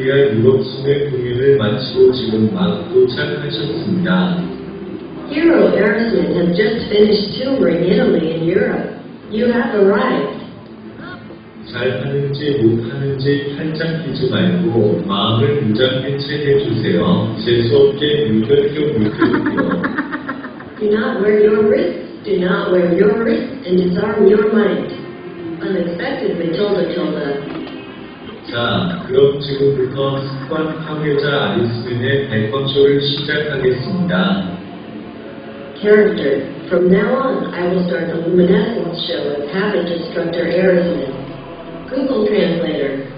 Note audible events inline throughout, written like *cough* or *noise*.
위한 유럽 순회 공연을 마치고 지금 막 도착하셨습니다. Hero Aerosmith has just finished touring Italy and Europe. You have arrived. 잘하는지 못하는지 팔짱 끼지 말고 마음을 무장한 채 해주세요. 재수없게 물결표 물결표. Do *laughs* not wear your wrists, do not wear your wrists, and disarm your mind. Unexpectedly tilde tilde. 자, 그럼 지금부터 습관 파괴자 아리스민의 발권쇼를 시작하겠습니다. Character. From now on, I will start the luminescence show as habit instructor Aerosmith. Google Translator.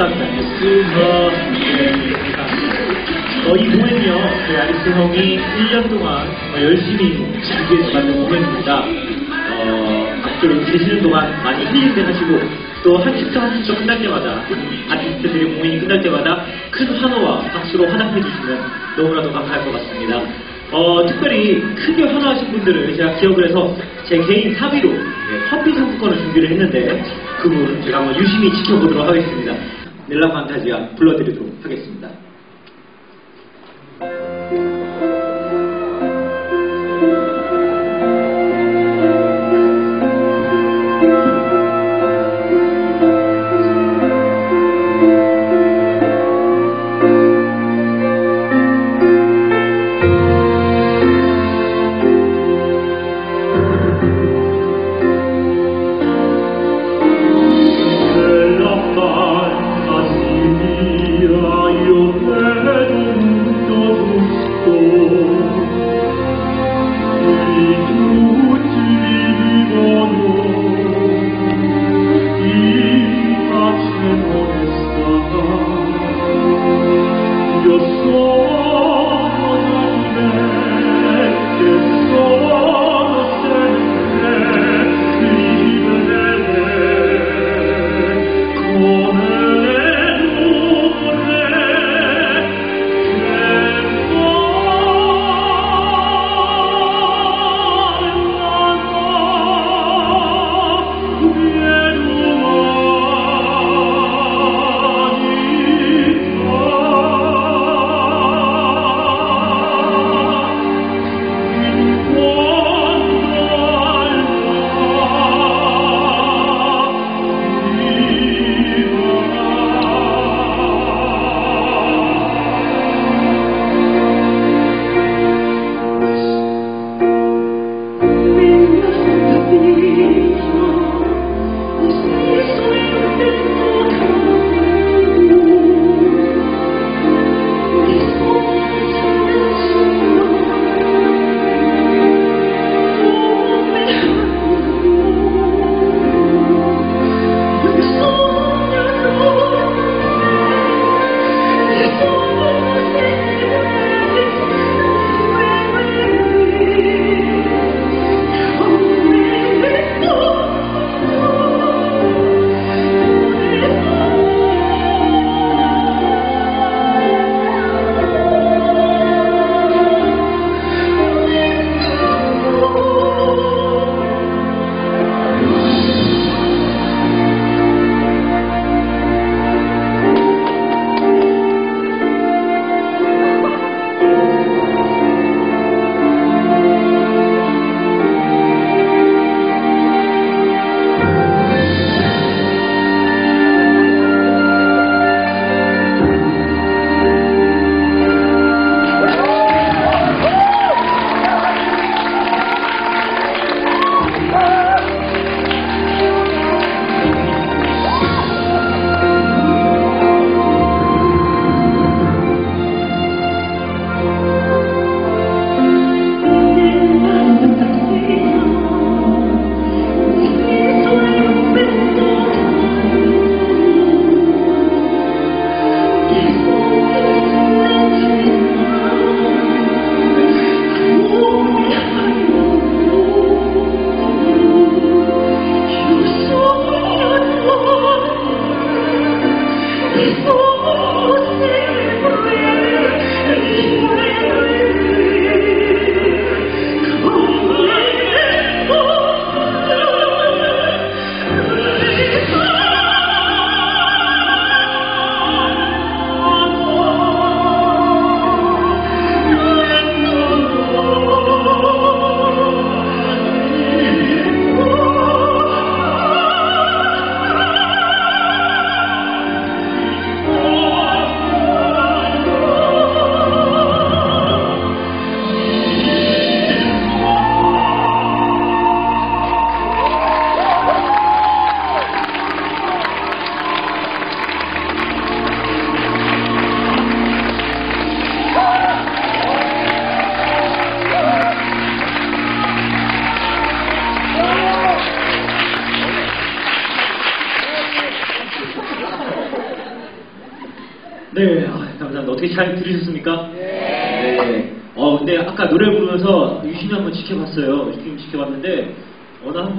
감사합니다. 어, 어, 이 공연이요, 그 아리스 형이 1년 동안 어, 열심히 준비해서 만든 공연입니다. 어, 앞으로 계시는 동안 많이 힐링 하시고, 또한 축터 한 축터 끝날 때마다, 아티스트들의 공연이 끝날 때마다 큰 환호와 박수로 환영해 주시면 너무나도 감사할 것 같습니다. 어, 특별히 크게 환호하신 분들을 제가 기억을 해서 제 개인 사비로 예, 커피 상품권을 준비를 했는데 그분 제가 한번 유심히 지켜보도록 하겠습니다. 넬라 판타지아 불러드리도록 하겠습니다.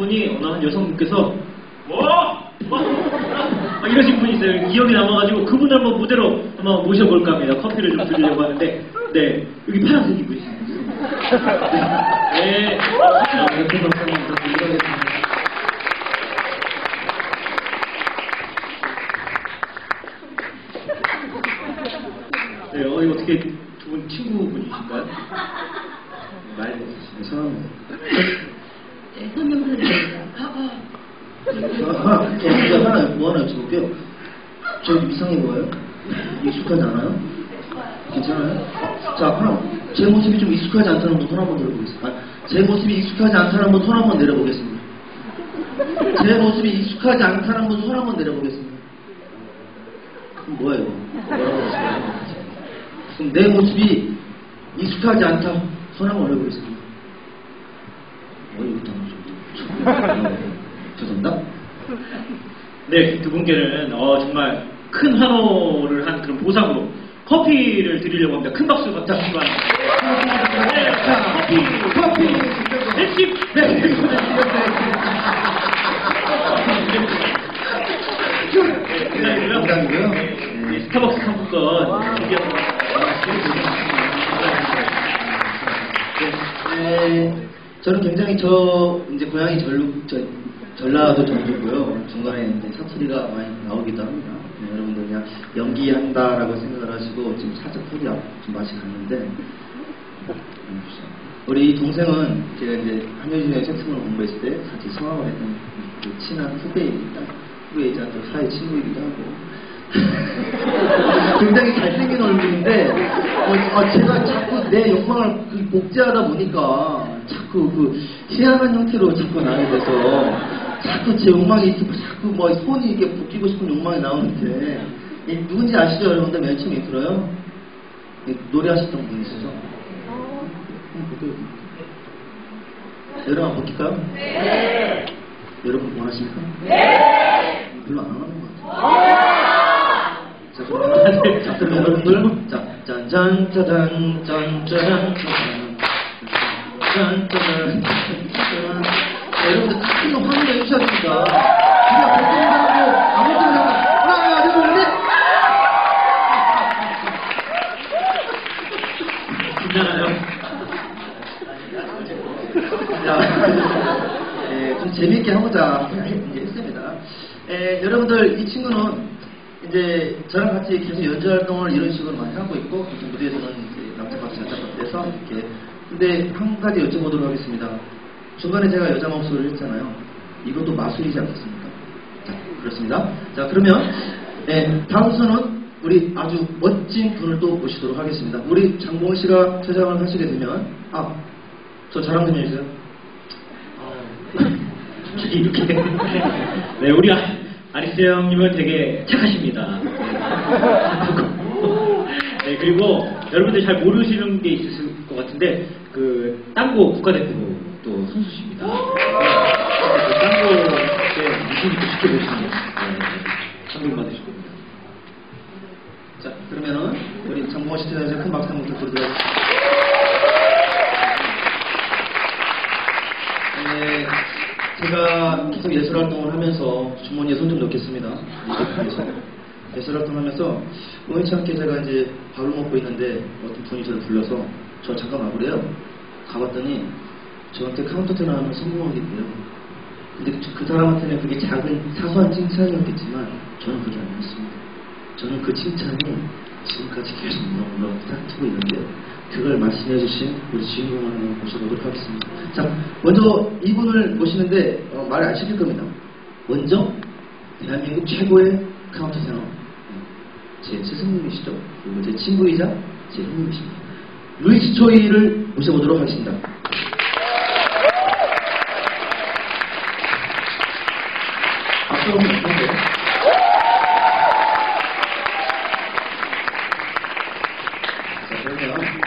분이, 어느 한 여성분께서, 와! 와! 막 이러신 분이 있어요. 기억이 남아가지고, 그분 한번 무대로 한번 모셔볼까 합니다. 커피를 좀 드리려고 하는데, 네. 여기 파란색 입으시는 분. 네. 자, 이렇게 박수 한번 부탁드리겠습니다. 네, 어, 이거 어떻게 두 분 친구분이신가요? 말 성함은? 네, 성명선입니다. 하나, 저 진짜 하나 뭐 하나 여쭤볼게요. 저 이상해 보여요? 익숙하지 않아요? 괜찮아요? 자, 그럼 제 모습이 좀 익숙하지 않다는 분 손 한번 들어보겠습니다. 아, 제 모습이 익숙하지 않다는 분 손 한번 내려보겠습니다. 제 모습이 익숙하지 않다는 분 손 한번 내려보겠습니다. 그럼 뭐야 이거? 그럼 내 모습이 익숙하지 않다 손 한번 올려보겠습니다. 뭐 이것도 안 줘. 죄송합니다. 네, 두 분께는 어, 정말 큰 환호를 한 그런 보상으로 커피를 드리려고 합니다. 큰 박수 부탁드립니다. 네, 자, 커피, 커피, 횟집, 네, 네, 감사합니다. 네, 스타벅스 상품권 드리려고 네, 저는 굉장히 저 이제 고향이 전루 저, 전라도 전주고요. 중간에 이제 사투리가 많이 나오기도 합니다. 네, 여러분들 그냥 연기한다라고 생각을 하시고 지금 살짝 앞- 좀 맛이 갔는데 음, 우리 동생은 제가 이제 한효진의 색소폰을 공부했을 때 같이 성악을 했던 그 친한 후배입니다. 후배이자 또 사회 친구이기도 하고 *laughs* 굉장히 잘생긴 얼굴인데 어, 아, 제가 자꾸 내 욕망을 그 복제하다 보니까 자꾸 그 희한한 형태로 자꾸 나게 돼서 자꾸 제 욕망이 이렇게 자꾸 뭐 손이 이렇게 붙이고 싶은 욕망이 나오는데 이 누군지 아시죠 여러분들 맨 처음에 들어요? 이 노래하셨던 분이시죠? 볼게요. 여러분 볼까요? 네. 여러분 원하십니까? 네. 별로 안 하는 것 같아요. 자, 그러면, 자, 그러면 여러분들, 자, 짠짠, 짜잔, 짠, 짜잔, 짜잔, 자, 여러분들 같은 거 확인해 주셔야 됩니다. 그냥 복근하고 아무 때나 하나, 둘, 셋. 괜찮아요. 자, 예, 좀 재미있게 하고자 했습니다. 예, 여러분들 이 친구는 이제 저랑 같이 계속 연주 활동을 이런 식으로 많이 하고 있고 무대에서는 이제 남자박스 여자박스에서 이렇게 근데 한 가지 여쭤보도록 하겠습니다. 중간에 제가 여자 목소리를 했잖아요. 이것도 마술이지 않겠습니까? 자, 그렇습니다. 자, 그러면 예, 다음 순은 우리 아주 멋진 분을 또 모시도록 하겠습니다. 우리 장봉 씨가 퇴장을 하시게 되면 아, 저 자랑 좀 해주세요. 갑자기 *laughs* 이렇게. 네, 우리 아- 아리스 형님은 되게 착하십니다. 네. *laughs* 네, 그리고 여러분들 잘 모르시는 게 있을 것 같은데, 그, 땅고 국가대표 또 선수십니다. 네, 그 땅고 때 유심히 또 지켜보시면, 네, 감동 받으시고. 자, 그러면은 우리 씨 퇴장에서 큰 박수 한번 부탁드리도록 하겠습니다. 네, 제가 계속 예술 활동을 하면서 주머니에 손 좀 넣겠습니다. 예술 활동을 하면서 우연치 않게 제가 이제 밥을 먹고 있는데 어떤 분이 저를 불러서 저 잠깐 와보래요. 가봤더니 저한테 카운터 테너 하면 성공하겠대요. 근데 그- 그 사람한테는 그게 작은 사소한 칭찬이었겠지만 저는 그게 아니었습니다. 저는 그 칭찬이 지금까지 계속 너무너무 싹트고 있는데 그걸 말씀해 주신 우리 주인공을 한번 모셔보도록 하겠습니다. 자, 먼저 이분을 모시는데 어, 말을 안 시킬 겁니다. 먼저 대한민국 최고의 카운터 테너 제 스승님이시죠. 그리고 제 친구이자 제 형님이십니다. 루이스 초이를 모셔보도록 하겠습니다. 박수 한번 그러면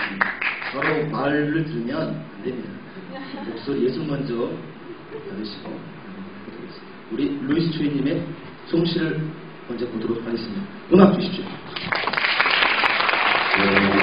바로 말을 들으면 안 됩니다. 목소리 예술 먼저 받으시고 우리 루이스 초이님의 솜씨를 먼저 보도록 하겠습니다. 음악 주십시오. 여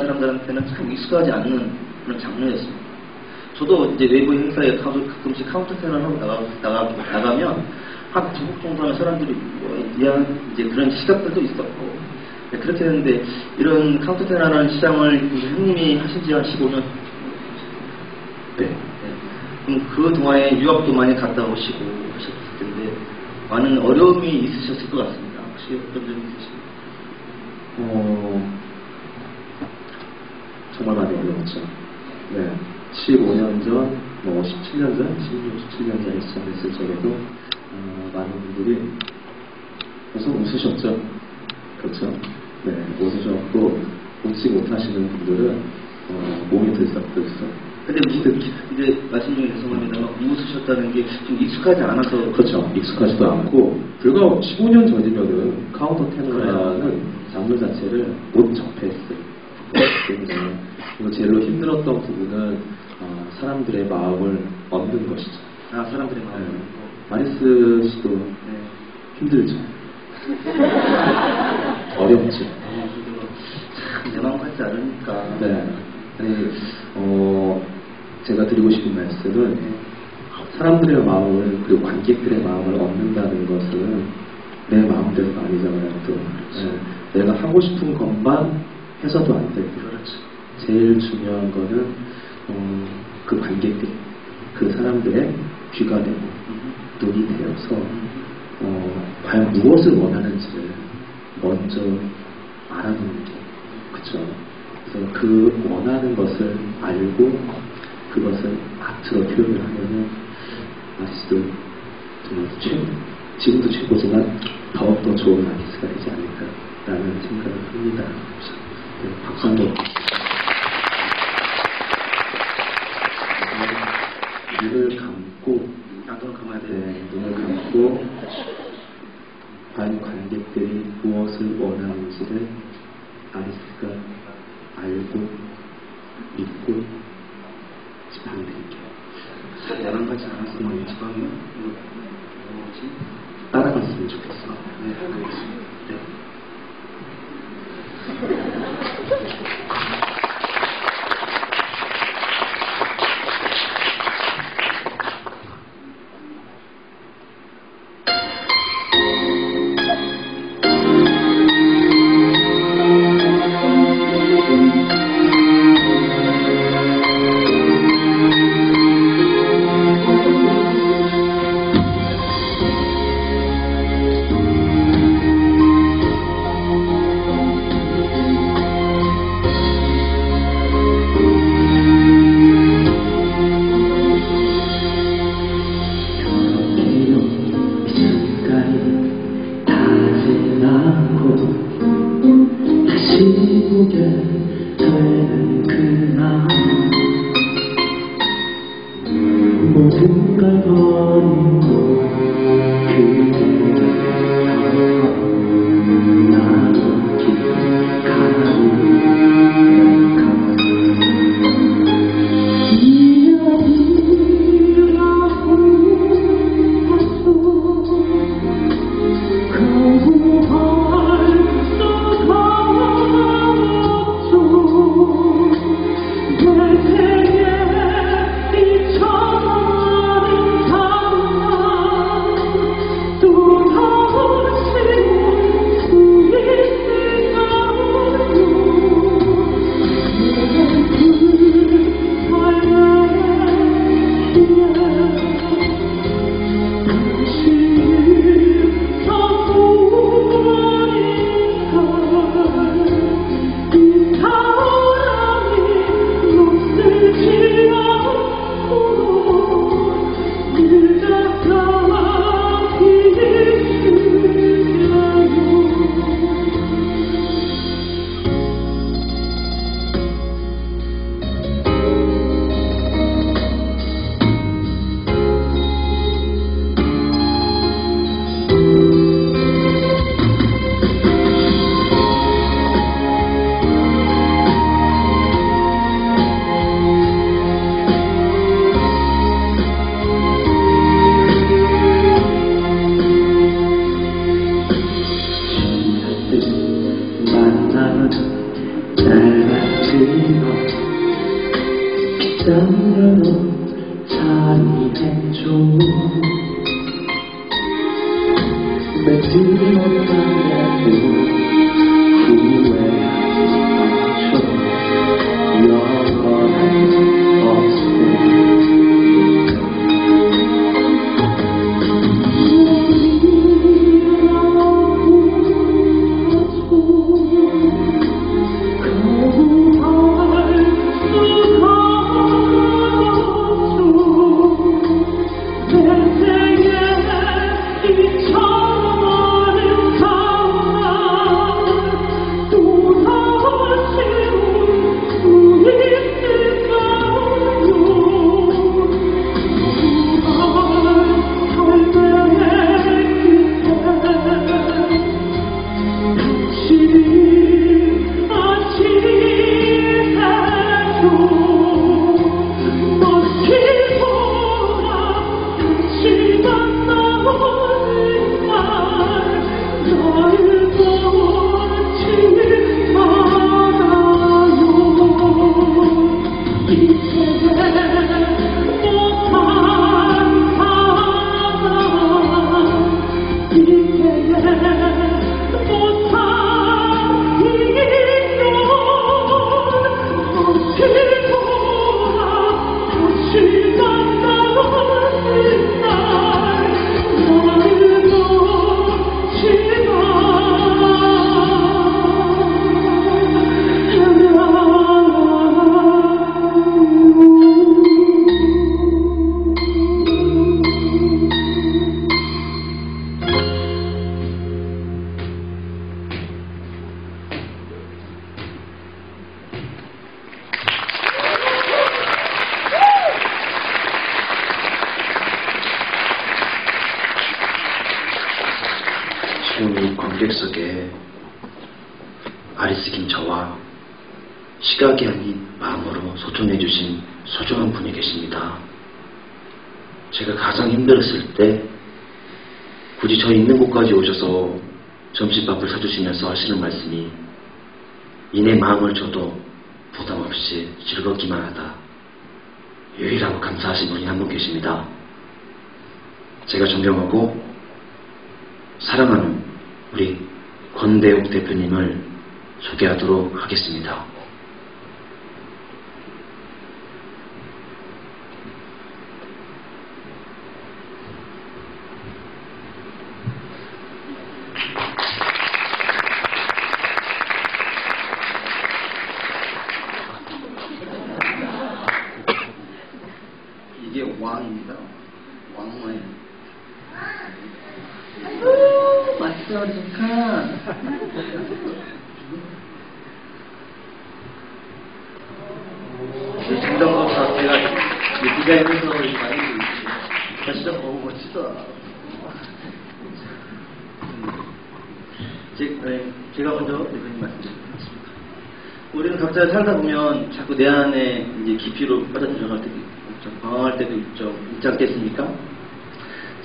사람들한테는 참 익숙하지 않는 그런 장르였습니다. 저도 이제 외부 행사에 가서 가끔씩 카운터 테너를 하고 나가, 나가, 나가면 한 두 곡 정도 하면 사람들이 뭐, 이상한 이제 그런 시각들도 있었고 네, 그렇게 했는데 이런 카운터 테너라는 시장을 형님이 하신 지 한 15년 네. 그럼 그 동안에 유학도 많이 갔다 오시고 하셨을 텐데 많은 어려움이 있으셨을 것 같습니다. 혹시 어떤 점이 있으십니까? 어, 정말 많이 어려웠죠. 네. 15년 전, 뭐 17년 전, 16, 17년 전에 시작했을 적에도 어, 많은 분들이 우선 웃으셨죠. 그렇죠. 네, 웃으셨고 웃지 못하시는 분들은 어, 몸이 들썩들썩 근데 무, 이제 말씀 중에 죄송합니다만 웃으셨다는 게 좀 익숙하지 않아서 그렇죠. 익숙하지도 않고 불과 15년 전이면은 카운터 테너라는 장르 자체를 못 접했어 이거 제일로 힘들었던 부분은 어, 사람들의 마음을 얻는 것이죠. 아 사람들의 마음을 네. 네. 마리스 씨도 힘들죠. 어렵죠. 참내 마음 같지 않으니까 네. 아니, 어, 제가 드리고 싶은 말씀은 사람들의 마음을 그리고 관객들의 마음을 얻는다는 것은 내 마음대로가 아니잖아요. 또 네. 내가 하고 싶은 것만 해서도 안 되고 그렇죠. 제일 중요한 거는 어, 그 관객들, 그 사람들의 귀가 되고 눈이 되어서 어, 과연 무엇을 원하는지를 먼저 알아보는 게 그쵸. 그래서 그 원하는 것을 알고 그것을 아트로 표현을 하면은 아티스트 정말 최고, 지금도 최고지만 더욱더 좋은 아티스트가 되지 않을까라는 생각을 합니다. 한번. 눈을 감고 나도 그만야 돼. 네, 눈을 감고 과연 관객들이 무엇을 원하는지를 아리스가 알고 믿고 지팡이 드릴게요. 잘 야랑하지 않아서 뭐 연습하면 뭐, 뭐지? 따라갔으면 좋겠어. 네, 알겠습니다. 각자 살다 보면 자꾸 내 안에 이제 깊이로 빠져들어갈 때도 있죠. 방황할 때도 있죠. 있지 않겠습니까?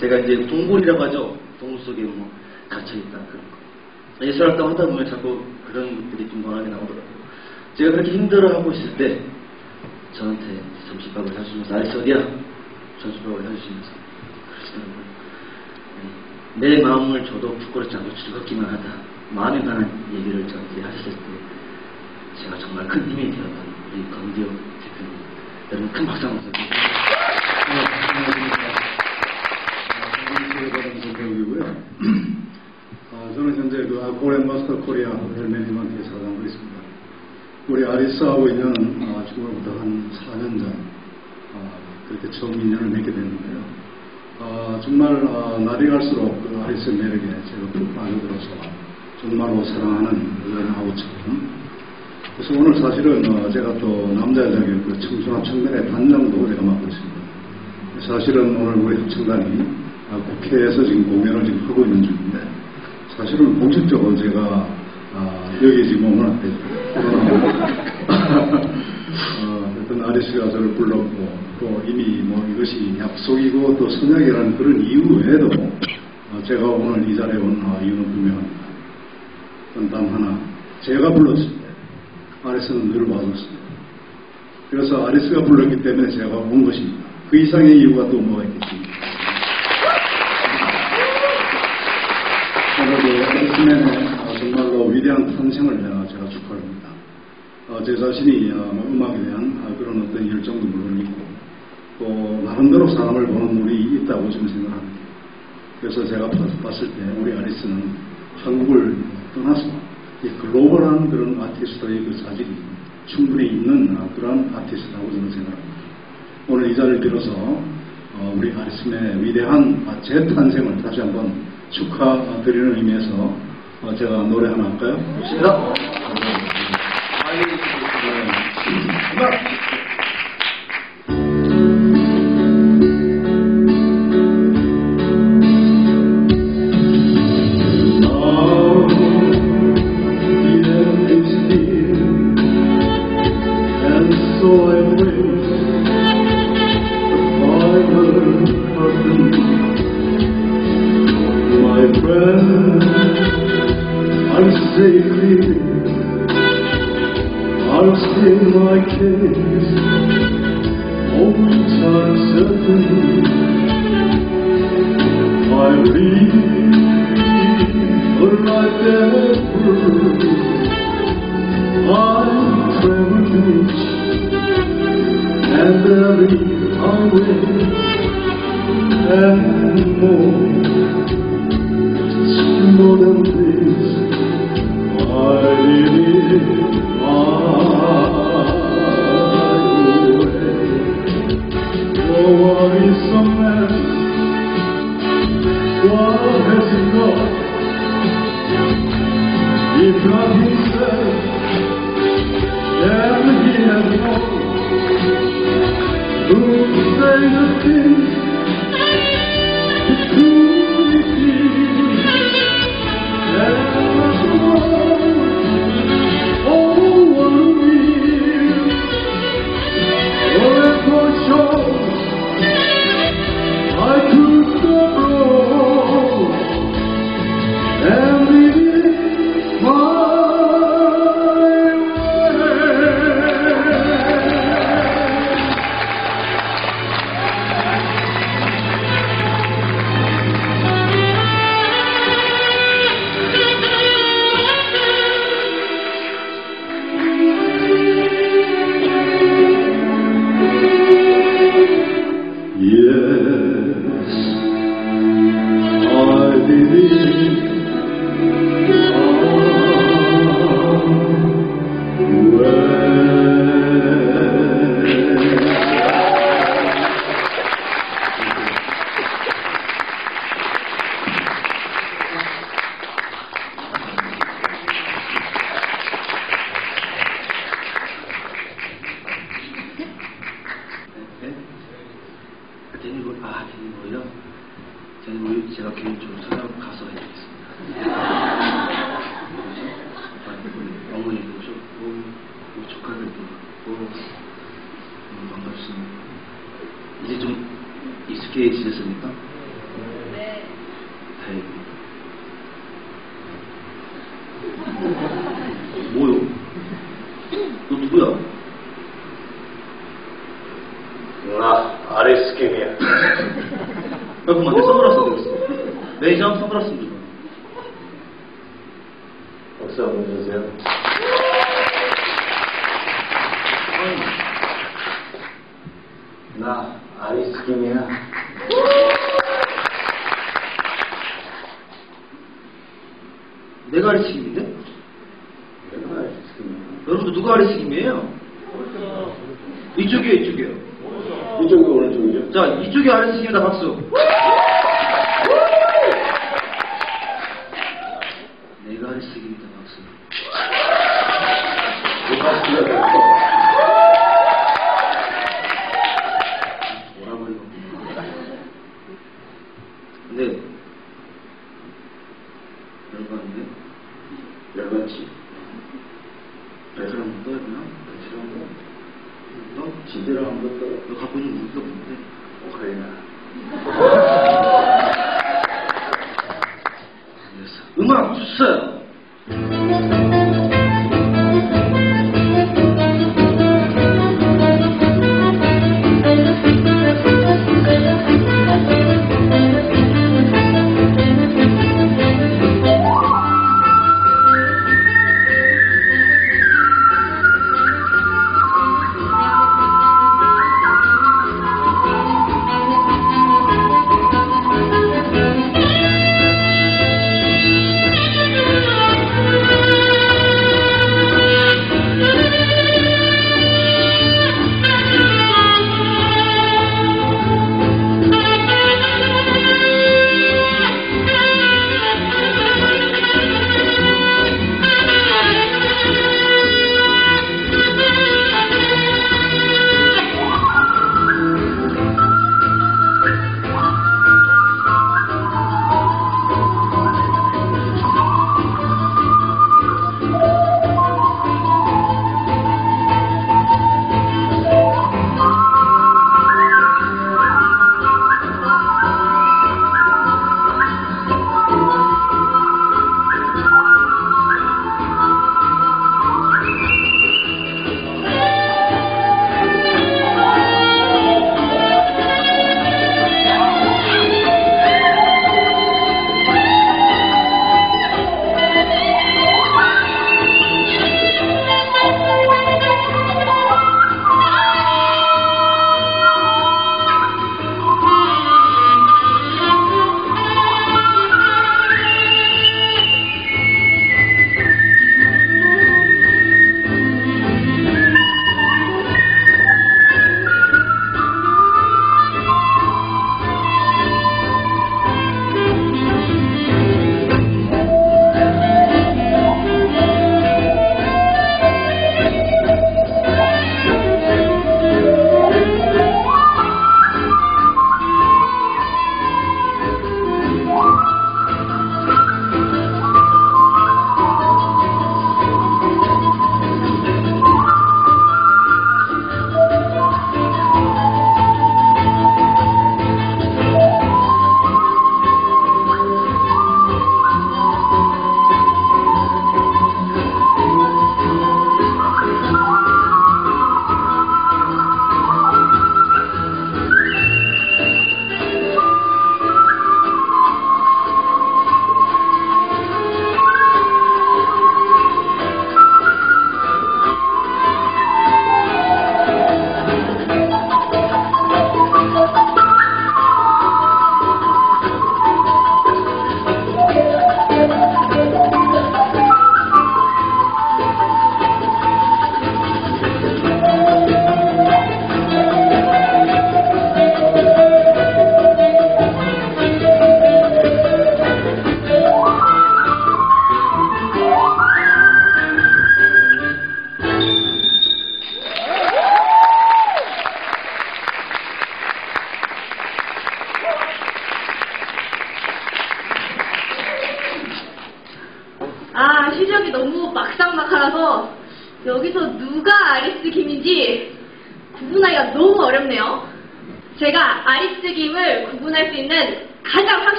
제가 이제 동굴이라고 하죠. 동굴 속에 뭐 갇혀있다. 그런 거. 예술 활동 하다 보면 자꾸 그런 것들이 좀 강하게 나오더라고요. 제가 그렇게 힘들어하고 있을 때 저한테 점심밥을 사주면서 아리스 어디야? 점심밥을 사주시면서 그러시더라고요. 네, 내 마음을 줘도 부끄럽지 않고 즐겁기만 하다. 마음에 관한 얘기를 저한테 하셨을 때 제가 정말 큰 힘이 되었던 우리 건기호 대표님. 여러분 큰 박수 한번. 배우이고요. 아, 저는 현재 그 아코렌 마스터 코리아 호텔 매니지먼트에 사장하고 있습니다. 우리 아리스하고 인연은 아, 지금으로부터 한 4년 전 아, 그렇게 처음 인연을 맺게 됐는데요. 아, 정말 아, 날이 갈수록 그 아리스의 매력에 제가 푹 빠져들어서 정말로 사랑하는 연하우처럼 그래서 오늘 사실은 어, 제가 또 남자여자의 그 청소년 청년의 단장도 제가 맡고 있습니다. 사실은 오늘 우리 합창단이 아, 국회에서 지금 공연을 지금 하고 있는 중인데 사실은 공식적으로 제가 아, 여기 지금 오늘 앞에 *laughs* 어, 어떤 아리스가 저를 불렀고 또 이미 뭐 이것이 약속이고 또 선약이라는 그런 이유 외에도 어, 제가 오늘 이 자리에 온 어, 이유는 분명합니다. 단 하나 제가 때 아리스는 늘 와줬습니다. 그래서 아리스가 불렀기 때문에 제가 온 것입니다. 그 이상의 이유가 또 뭐가 있겠습니까? 오늘 아리스맨의 어, 정말로 위대한 탄생을 어, 제가 축하합니다. 어, 제 자신이 어, 뭐 음악에 대한 어, 그런 어떤 열정도 물론 있고 또 나름대로 사람을 보는 눈이 있다고 저는 생각합니다. 그래서 제가 봤- 봤을 때 우리 아리스는 한국을 떠나서 이 글로벌한 그런 아티스트의 그 자질이 충분히 있는 어, 그런 아티스트라고 저는 생각합니다. 오늘 이 자리를 빌어서 어, 우리 아리스의 위대한 아, 재탄생을 다시 한번 축하드리는 의미에서 어, 제가 노래 하나 할까요? 좋습니다.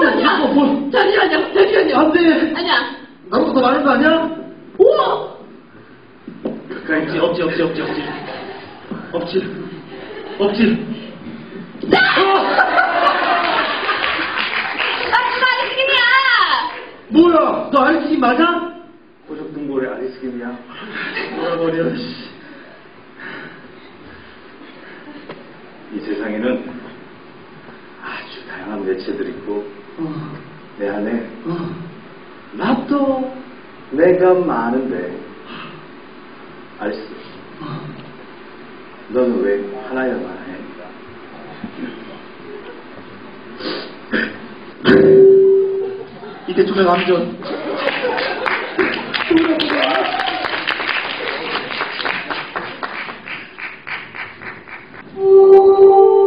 뭐야! 이거 뭐. 잠시만요, 잠시만요. 안 돼. 아니야. 나보다 더 많은 거 아니야? 오! 없지, 없지, 없지, 없지, 없지. 없지. 없지. 아, 누가 아리스 김이야! 뭐야? 너 아리스 맞아? 고속등골의 아리스김이야. 돌아버려, 씨. 이 세상에는 아주 다양한 매체들이 있고 어, 내 안에 어. 나도 내가 많은데 아리스 너는 왜 하나야만 해? 이때 투명 감전. 이 *laughs*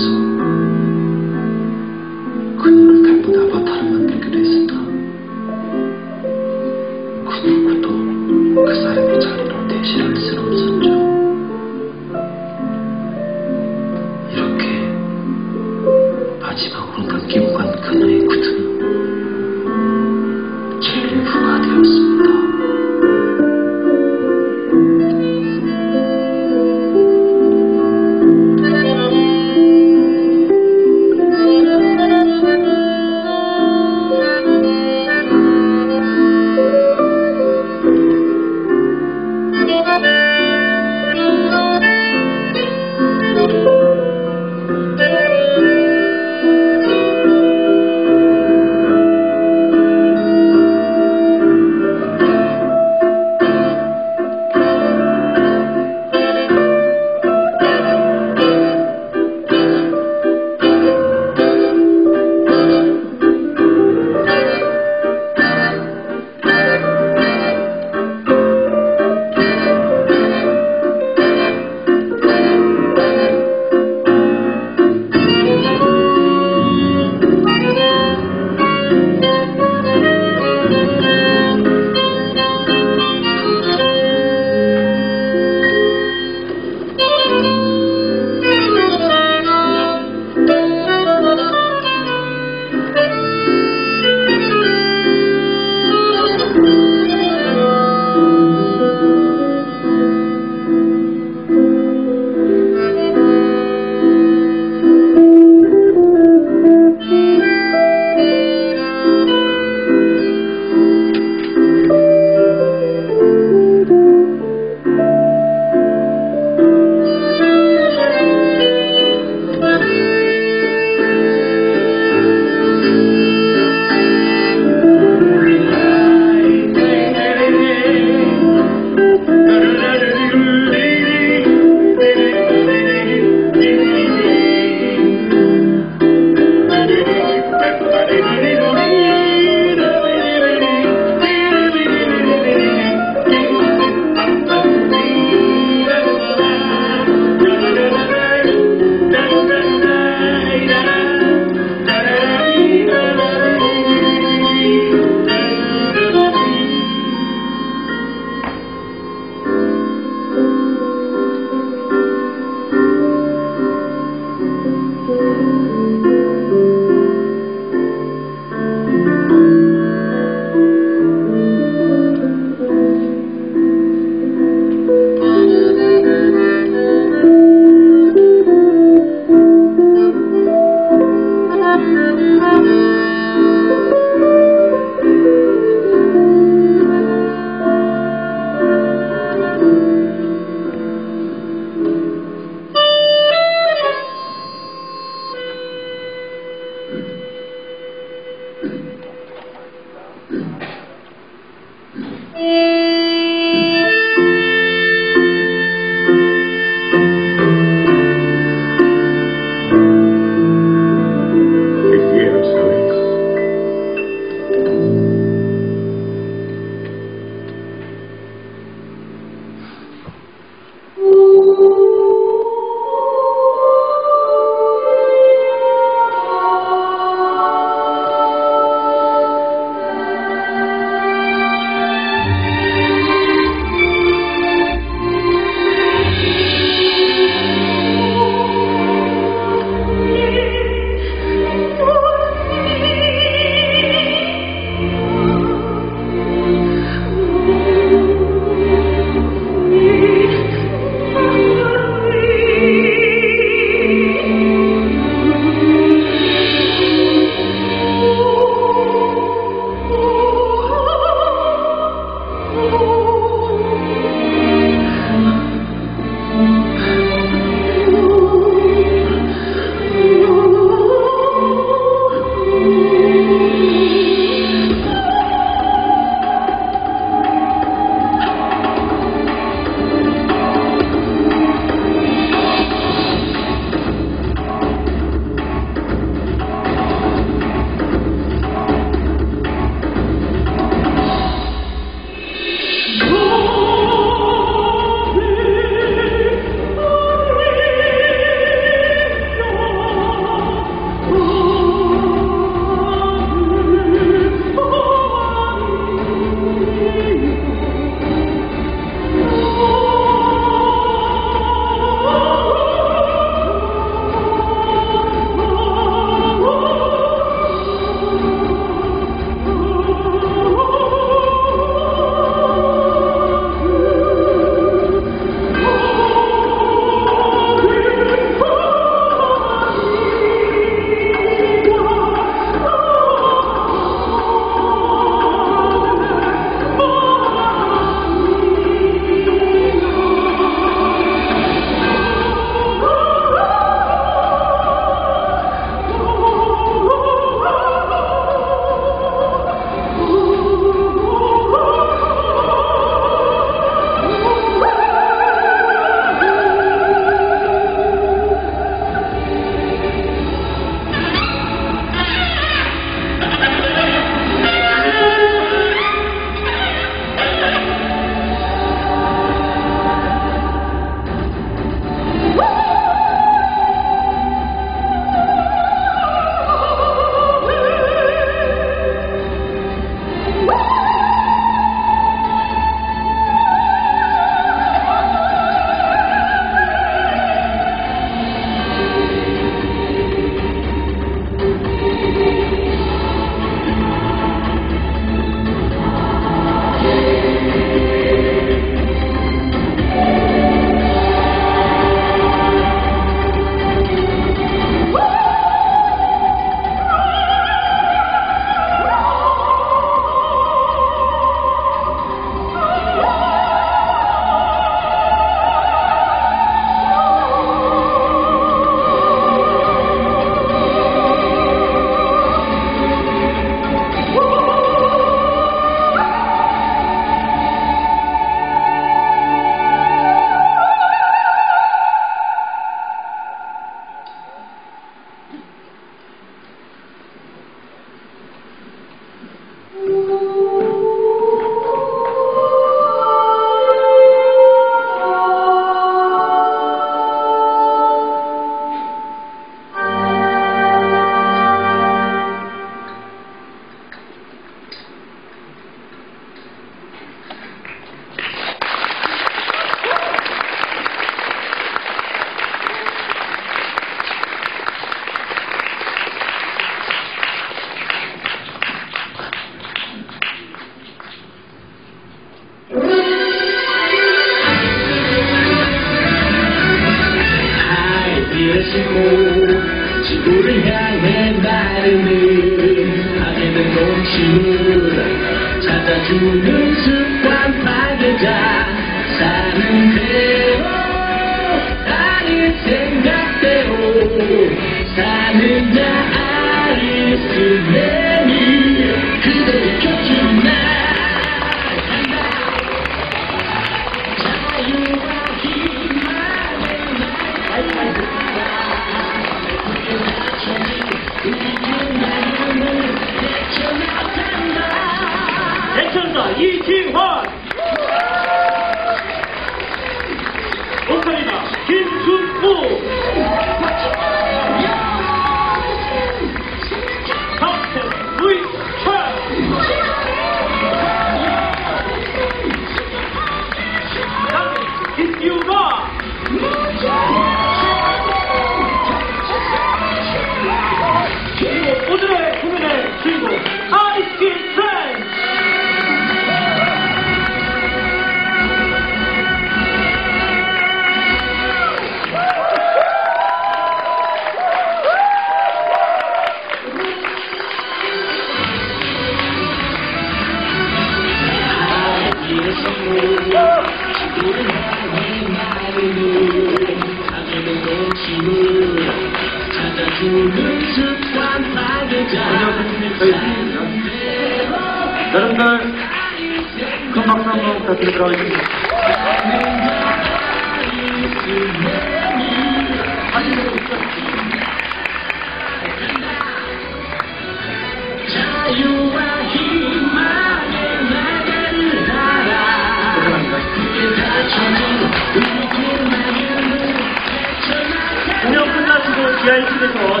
끝나시고 지하실에서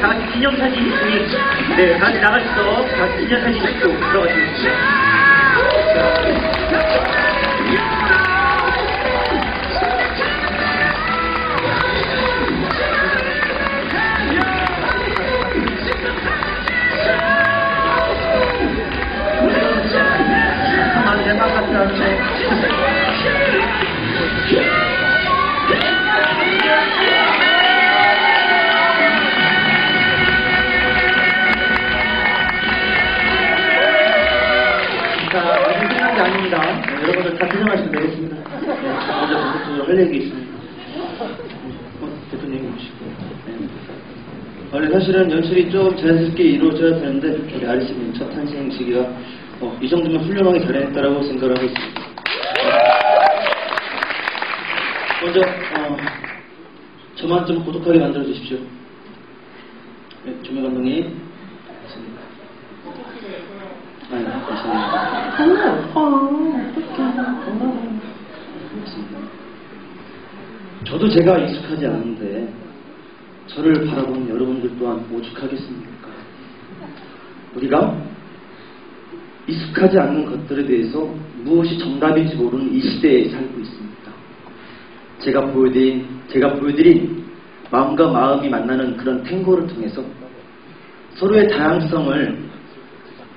다 같이 기념사진 있으니 네, 다 같이 나가셔서 다 같이 기념사진 찍고 들어가시겠습니다. 많 네. 원래 사실은 연출이 좀 자연스럽게 이루어져야 되는데 우리 아리스님 첫 탄생 시기가 어, 이 정도면 훌륭하게 잘해냈다라고 생각을 하고 있습니다. 먼저 어, 저만 좀 고독하게 만들어 주십시오. 네, 조명 감독님. 아니, 맞습니다. 저도 제가 익숙하지 않은데 저를 바라보는 여러분들 또한 오죽하겠습니까? 우리가 익숙하지 않는 것들에 대해서 무엇이 정답인지 모르는 이 시대에 살고 있습니다. 제가 보여드린, 제가 보여드린 마음과 마음이 만나는 그런 탱고를 통해서 서로의 다양성을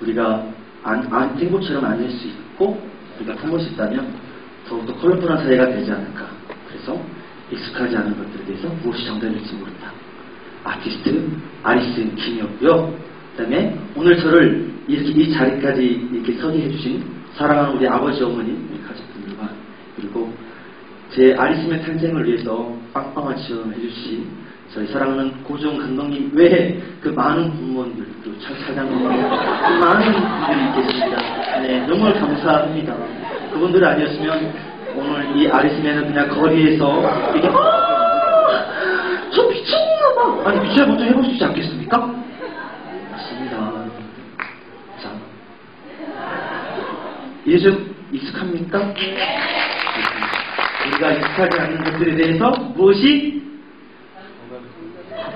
우리가 안, 안 탱고처럼 안을 수 있고 우리가 품을 수 있다면 더욱더 컬러풀한 사회가 되지 않을까. 그래서 익숙하지 않은 것들에 대해서 무엇이 정답일지 모른다. 아티스트 아리스 김이었고요. 그 다음에 오늘 저를 이렇게 이 자리까지 이렇게 서게 해주신 사랑하는 우리 아버지 어머니 우리 가족분들과 그리고 제 아리스의 탄생을 위해서 빵빵한 지원을 해주신 저희 사랑하는 고종 감독님 외에 그 많은 공무원들 차- 차장님 그 많은 분들이 계십니다. 네 정말 감사합니다. 그분들 아니었으면 오늘 이 아리스맨은 그냥 거리에서 미쳤나봐 아니 미쳐야 해볼 수 있지 않겠습니까? 맞습니다. 자 이제 좀 익숙합니까? 우리가 익숙하지 않는 것들에 대해서 무엇이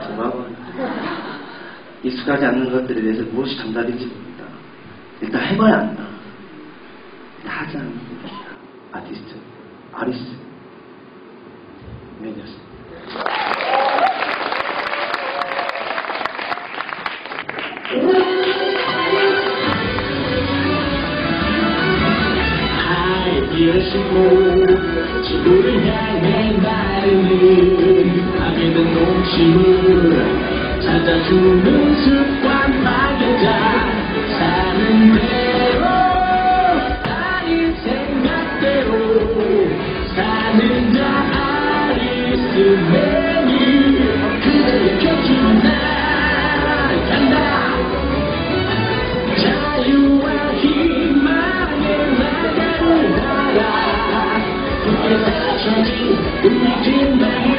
정답은 익숙하지 않는 것들에 대해서 무엇이 정답인지 모릅니다. 일단 해봐야 안다. 일단 하지 않는 겁니다. 아티스트 아리스 면이었습니다. 예수고 지구를 향해 나르는 악에는 농심을 찾아주는 습관 막여자 사는 내 曾经无知的年